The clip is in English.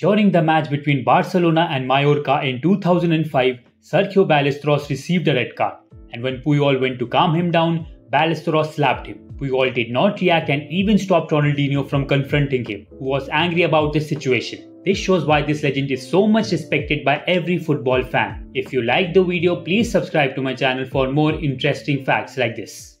During the match between Barcelona and Mallorca in 2005, Sergio Ballesteros received a red card, and when Puyol went to calm him down, Ballesteros slapped him. Puyol did not react and even stopped Ronaldinho from confronting him, who was angry about this situation. This shows why this legend is so much respected by every football fan. If you liked the video, please subscribe to my channel for more interesting facts like this.